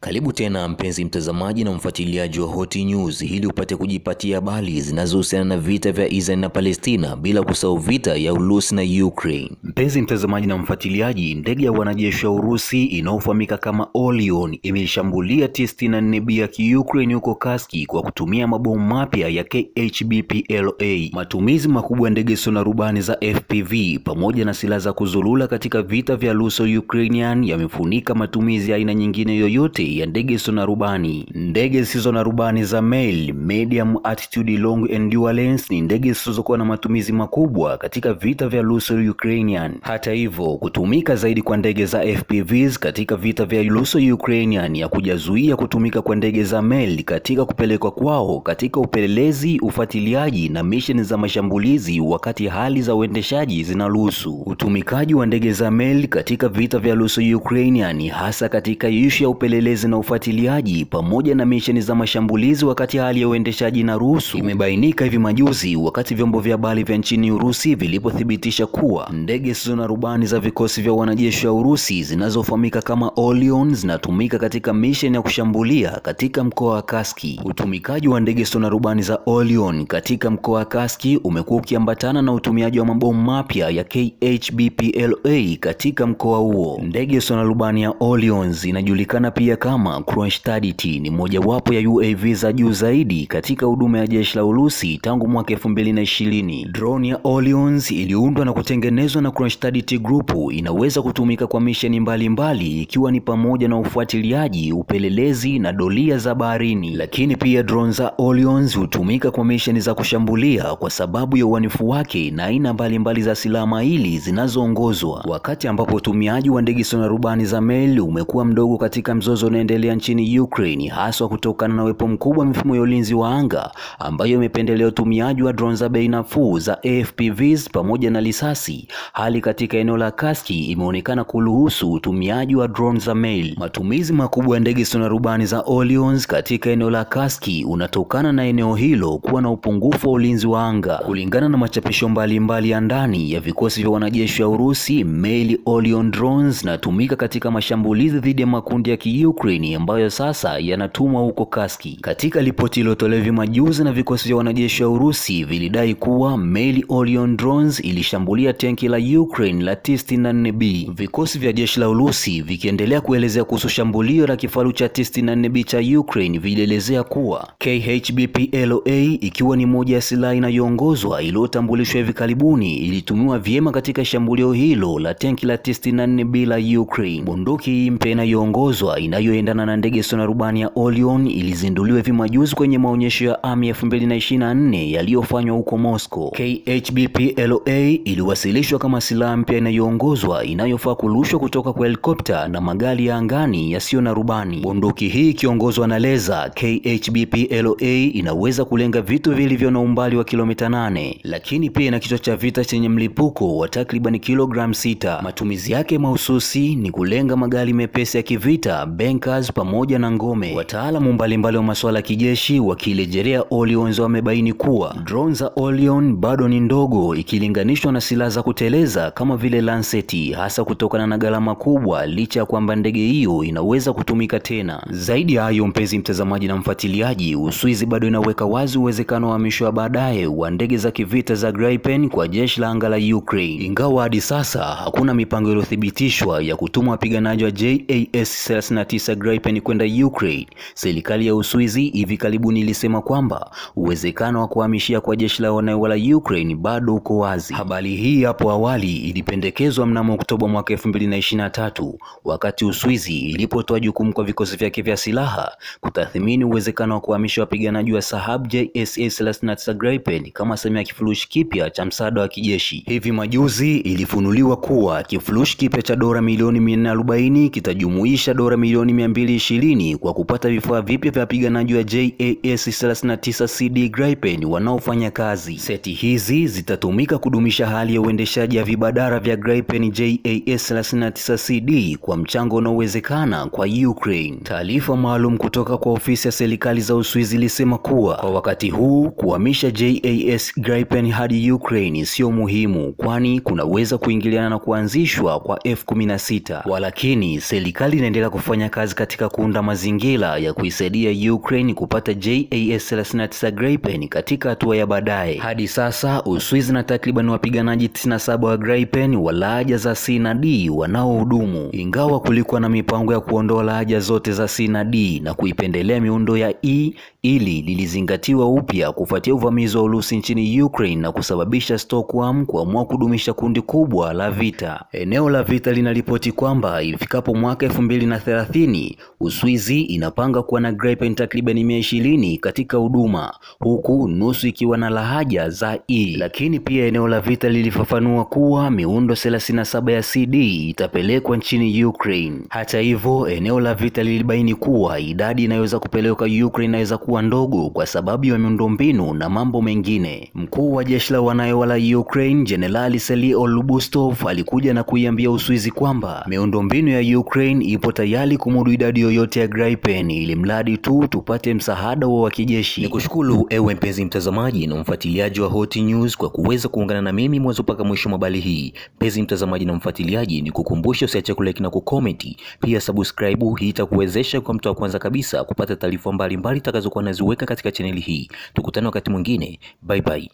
Karibu tena mpenzi mtazamaji na mfuatiliaji wa Hot News ili upate kujipatia habari zinazohusiana na vita vya Israel na Palestina bila kusahau vita ya Urusi na Ukraine. Mpenzi mtazamaji na mfuatiliaji, ndege ya wanajeshi wa Urusi inayofahamika kama Orion imeshambulia T-64B ya Kiukraine huko Kaski kwa kutumia mabomu mapya ya KHBPLA. Matumizi makubwa ya ndege zisizo na rubani za FPV pamoja na silaha za kuzulula katika vita vya Russo-Ukrainian yamefunika matumizi ya aina nyingine yoyote ya ndege zisizo na rubani. Ndege zisizo na rubani za MALE, Medium Altitude Long Endurance, ni ndege zisizokuwa na matumizi makubwa katika vita vya Russo-Ukrainian. Hata hivyo, kutumika zaidi kwa ndege za FPVs katika vita vya Russo-Ukrainian ya kujazuia kutumika kwa ndege za MALE katika kupelekwa kwao katika upelelezi, ufuatiliaji na misheni za mashambulizi wakati hali za uendeshaji zinaruhusu. Utumikaji wa ndege za MALE katika vita vya Russo-Ukrainian hasa katika ishu ya upelelezi na ufuatiliaji pamoja na misheni za mashambulizi wakati hali ya uendeshaji na ruhusu imebainika hivi majuzi wakati vyombo vya habari vya nchini Urusi vilipothibitisha kuwa ndege zisizo na rubani za vikosi vya wanajeshi wa Urusi zinazofahamika kama Orion zinatumika katika misheni ya kushambulia katika mkoa wa Kaski. Utumikaji wa ndege zisizo na rubani za Orion katika mkoa wa Kaski umekuwa ukiambatana na utumiaji wa mabomu mapya ya KHBPLA katika mkoa huo. Ndege zisizo na rubani ya Orion inajulikana pia kama Kronstadt ni mojawapo ya UAV za juu zaidi katika huduma ya jeshi la Urusi tangu mwaka 2020. Drone ya Orion iliundwa na kutengenezwa na Kronstadt Group, inaweza kutumika kwa misheni mbalimbali ikiwa ni pamoja na ufuatiliaji, upelelezi na doria za baharini. Lakini pia drone za Orion hutumika kwa misheni za kushambulia kwa sababu ya uanifu wake na aina mbalimbali za silaha maili zinazoongozwa. Wakati ambapo utumiaji wa ndege zisizo na rubani za meli umekuwa mdogo katika mzozo unaendelea nchini Ukraine haswa kutokana na uwepo mkubwa wa mifumo ya ulinzi wa anga ambayo imependelea utumiaji wa drone za bei nafuu za AFPVs pamoja na risasi. Hali katika eneo la Kaski imeonekana kuruhusu utumiaji wa drone za mail. Matumizi makubwa ya ndege zisizo na rubani za Orions katika eneo la Kaski unatokana na eneo hilo kuwa na upungufu wa ulinzi wa anga. Kulingana na machapisho mbalimbali mbali ya ndani ya vikosi vya wanajeshi wa Urusi, mail Orion drones zinatumika katika mashambulizi dhidi ya makundi ya Kiukraini ambayo sasa yanatumwa huko Kaski. Katika ripoti iliyotolewa majuzi na vikosi vya wanajeshi wa Urusi vilidai kuwa meli Orion drones ilishambulia tenki la Ukraine la T-64B. Vikosi vya jeshi la Urusi vikiendelea kuelezea kuhusu shambulio la kifaru cha T-64B cha Ukraine vilielezea kuwa KHBPLA ikiwa ni moja ya silaha inayoongozwa iliyotambulishwa hivi karibuni ilitumiwa vyema katika shambulio hilo la tenki la T-64B la Ukraine. Bunduki mpya inayoongozwa inayoendana na ndege isiyo na rubani ya Orion ilizinduliwa hivi majuzi kwenye maonyesho ya AMI 2024 yaliyofanywa huko Moscow. KHBPLA iliwasilishwa kama silaha mpya inayoongozwa inayofaa kurushwa kutoka kwa helikopta na magari ya angani yasiyo na rubani. Bunduki hii ikiongozwa na leza, KHBPLA inaweza kulenga vitu vilivyo na umbali wa kilomita nane, lakini pia ina kichwa cha vita chenye mlipuko wa takriban kilogramu sita. Matumizi yake mahususi ni kulenga magari mepesi ya kivita, bunkers pamoja na ngome. Wataalamu mbalimbali wa masuala ya kijeshi wakirejelea Orion wamebaini kuwa drone za Orion bado ni ndogo ikilinganishwa na silaha za kuteleza kama vile Lancet, hasa kutokana na gharama kubwa, licha ya kwamba ndege hiyo inaweza kutumika tena. Zaidi ya hayo, mpenzi mtazamaji na mfuatiliaji, Uswizi bado inaweka wazi uwezekano wa hamisho wa baadaye wa ndege za kivita za Gripen kwa jeshi la anga la Ukraine, ingawa hadi sasa hakuna mipango iliyothibitishwa ya kutuma wapiganaji wa JAS 39 Gripen kwenda Ukraine. Serikali ya Uswizi hivi karibuni ilisema kwamba uwezekano wa kuhamishia kwa jeshi la wanao la Ukraine bado uko wazi. Habari hii hapo awali ilipendekezwa mnamo Oktoba mwaka 2023 wakati Uswizi ilipotoa jukumu kwa vikosi vyake vya silaha kutathmini uwezekano wa kuhamisha wapiganaji wa Sahab JSS 39 Gripen kama sehemu ya kifurushi kipya cha msaada wa kijeshi. Hivi majuzi ilifunuliwa kuwa kifurushi kipya cha dola milioni 440 kitajumuisha dola milioni 220 kwa kupata vifaa vipya vya wapiganaji wa JAS 39 CD Gripen wanaofanya kazi. Seti hizi zitatumika kudumisha hali ya uendeshaji ya vibadara vya Gripen JAS 39 CD kwa mchango unaowezekana kwa Ukraine. Taarifa maalum kutoka kwa ofisi ya serikali za Uswizi ilisema kuwa kwa wakati huu kuhamisha JAS Gripen hadi Ukraine sio muhimu, kwani kunaweza kuingiliana na kuanzishwa kwa F-16. Walakini serikali inaendelea kufanya kazi kazi katika kuunda mazingira ya kuisaidia Ukraine kupata JAS 39 Gripen katika hatua ya baadaye. Hadi sasa Uswizi na takriban wapiganaji 97 wa Gripen wa lahaja za C na D wanaohudumu, ingawa kulikuwa na mipango ya kuondoa lahaja zote za C na D na kuipendelea miundo ya E ili lilizingatiwa upya kufuatia uvamizi wa Urusi nchini Ukraine na kusababisha Stockholm kuamua kudumisha kundi kubwa la vita. Eneo la vita linaripoti kwamba ifikapo mwaka elfu mbili na thelathini Uswizi inapanga kuwa na Gripen takriban mia ishirini katika huduma huku nusu ikiwa na lahaja za E. Lakini pia eneo la vita lilifafanua kuwa miundo 37 ya CD itapelekwa nchini Ukraine. Hata hivyo, eneo la vita lilibaini kuwa idadi inayoweza kupelekwa Ukraine inaweza kuwa ndogo kwa sababu ya miundombinu na mambo mengine. Mkuu wa jeshi la wanayewala Ukraine Jenerali Seli Olubustov alikuja na kuiambia Uswizi kwamba miundombinu ya Ukraine ipo tayari kumudu idadi yoyote ya Gripen ili mradi tu tupate msaada wa kijeshi. Nikushukuru ewe mpenzi mtazamaji na mfuatiliaji wa Hot News kwa kuweza kuungana na mimi mwanzo mpaka mwisho mabali hii. Mpenzi mtazamaji na mfuatiliaji, ni kukumbusha usiache kulike na kukomenti, pia subscribe. Hii itakuwezesha kwa mtu wa kwanza kabisa kupata taarifa mbalimbali takazokuwa naziweka katika chaneli hii. Tukutane wakati mwingine, bye bye.